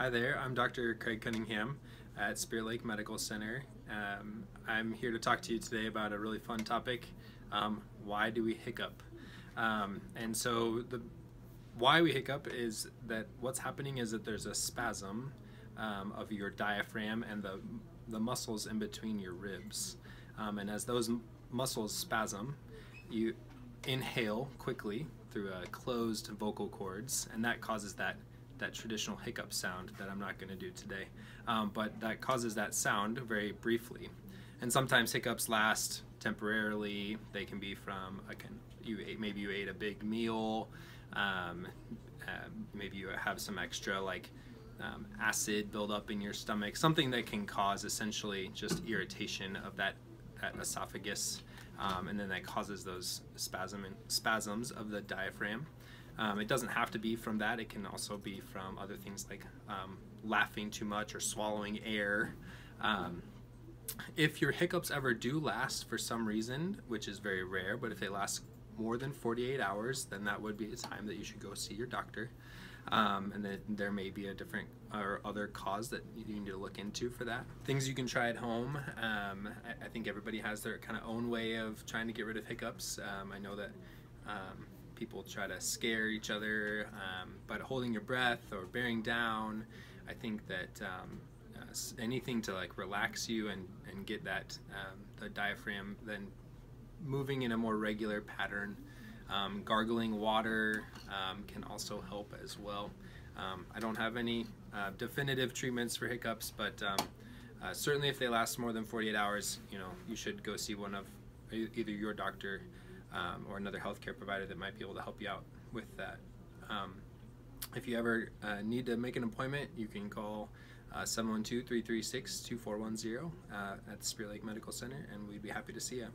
Hi there, I'm Dr. Craig Cunningham at Spirit Lake Medical Center. Um, I'm here to talk to you today about a really fun topic. Um, why do we hiccup? Um, and so the why we hiccup is that what's happening is that there's a spasm um, of your diaphragm and the, the muscles in between your ribs. Um, and as those muscles spasm, you inhale quickly through uh, closed vocal cords, and that causes that that traditional hiccup sound that I'm not going to do today. Um, but that causes that sound very briefly. And sometimes hiccups last temporarily. They can be from a, you ate, maybe you ate a big meal, um, uh, maybe you have some extra like um, acid buildup in your stomach, something that can cause essentially just irritation of that, that esophagus, um, and then that causes those spasm spasms of the diaphragm. Um, it doesn't have to be from that. It can also be from other things like um, laughing too much or swallowing air. Um, if your hiccups ever do last for some reason, which is very rare, but if they last more than 48 hours, then that would be the time that you should go see your doctor. Um, and then there may be a different or other cause that you need to look into for that. Things you can try at home. Um, I, I, think everybody has their kind of own way of trying to get rid of hiccups. Um, I know that um, people try to scare each other, um, but holding your breath or bearing down, I think that um, uh, anything to like relax you and, and get that um, the diaphragm then moving in a more regular pattern. Um, gargling water um, can also help as well. I don't have any uh, definitive treatments for hiccups, but uh, certainly if they last more than 48 hours, you know, you should go see one of either your doctor um, or another healthcare provider that might be able to help you out with that. Um, if you ever uh, need to make an appointment, you can call 712-336-2410 uh, uh, at the Spirit Lake Medical Center, and we'd be happy to see you.